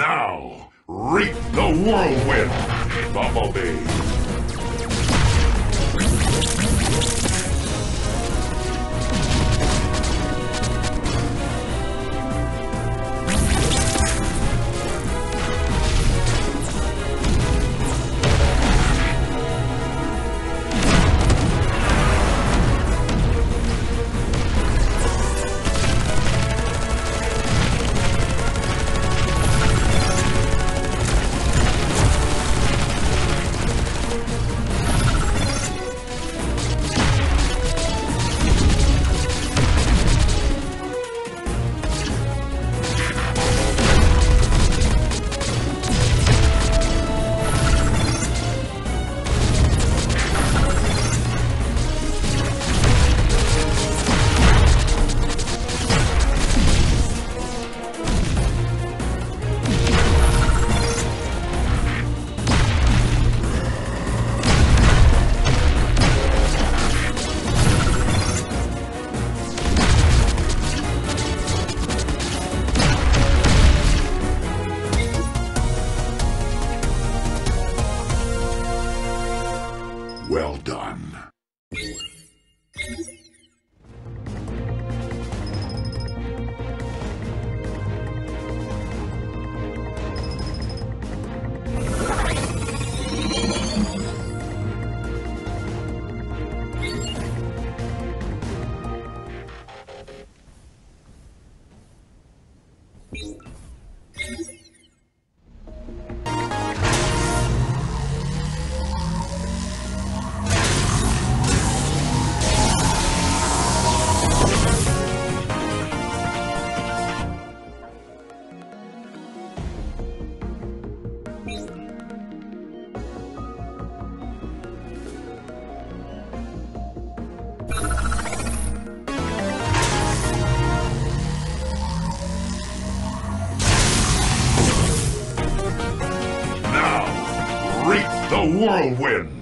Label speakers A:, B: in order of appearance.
A: Now, reap the whirlwind, Bumblebee. Done. The whirlwind.